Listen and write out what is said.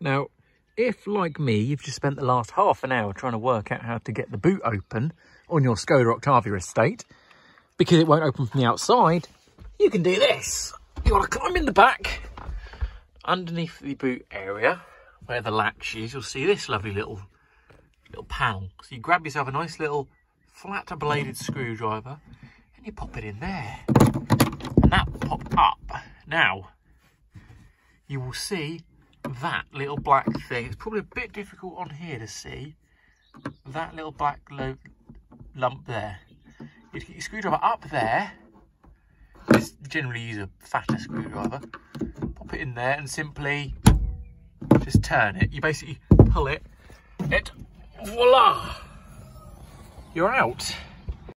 Now, if, like me, you've just spent the last half an hour trying to work out how to get the boot open on your Skoda Octavia estate, because it won't open from the outside, you can do this. You want to climb in the back, underneath the boot area, where the latch is, you'll see this lovely little little panel. So you grab yourself a nice little flat bladed screwdriver and you pop it in there. And that will pop up. Now, you will see that little black thing. It's probably a bit difficult on here to see. That little black lump there. You get your screwdriver up there. Just generally use a fatter screwdriver. Pop it in there and simply just turn it. You basically pull it, it, voila, you're out.